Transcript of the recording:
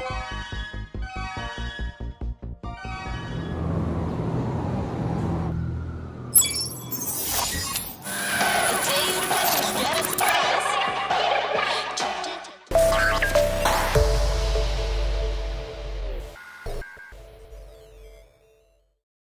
Bye.